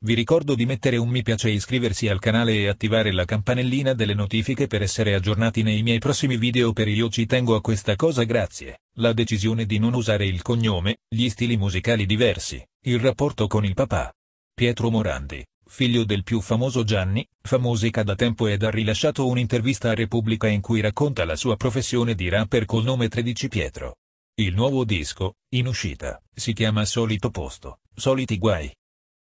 Vi ricordo di mettere un mi piace e iscriversi al canale e attivare la campanellina delle notifiche per essere aggiornati nei miei prossimi video per io ci tengo a questa cosa grazie. La decisione di non usare il cognome, gli stili musicali diversi, il rapporto con il papà. Pietro Morandi, figlio del più famoso Gianni, fa musica da tempo ed ha rilasciato un'intervista a Repubblica in cui racconta la sua professione di rapper col nome 13 Pietro. Il nuovo disco, in uscita, si chiama Solito Posto, Soliti Guai.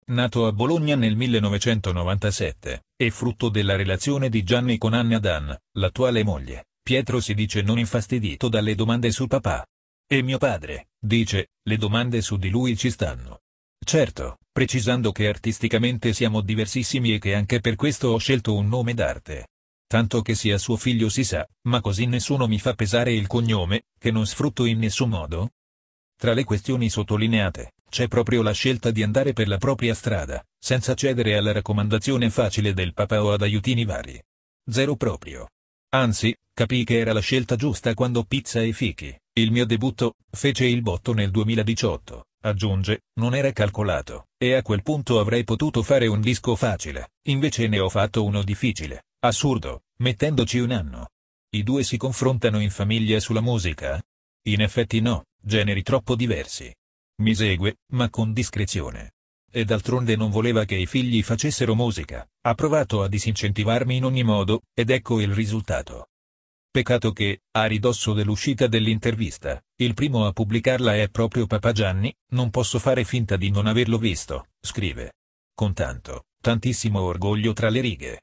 Nato a Bologna nel 1997, è frutto della relazione di Gianni con Anna Dan, l'attuale moglie, Pietro si dice non infastidito dalle domande sul papà. E mio padre, dice, le domande su di lui ci stanno. Certo, precisando che artisticamente siamo diversissimi e che anche per questo ho scelto un nome d'arte. Tanto che sia suo figlio si sa, ma così nessuno mi fa pesare il cognome, che non sfrutto in nessun modo? Tra le questioni sottolineate, c'è proprio la scelta di andare per la propria strada, senza cedere alla raccomandazione facile del papà o ad aiutini vari. Zero proprio. Anzi, capii che era la scelta giusta quando Pizza e Fichi, il mio debutto, fece il botto nel 2018. Aggiunge, non era calcolato, e a quel punto avrei potuto fare un disco facile, invece ne ho fatto uno difficile, assurdo, mettendoci un anno. I due si confrontano in famiglia sulla musica? In effetti no, generi troppo diversi. Mi segue, ma con discrezione. E d'altronde non voleva che i figli facessero musica, ha provato a disincentivarmi in ogni modo, ed ecco il risultato. Peccato che, a ridosso dell'uscita dell'intervista, il primo a pubblicarla è proprio Papa Gianni, non posso fare finta di non averlo visto, scrive. Con tanto, tantissimo orgoglio tra le righe.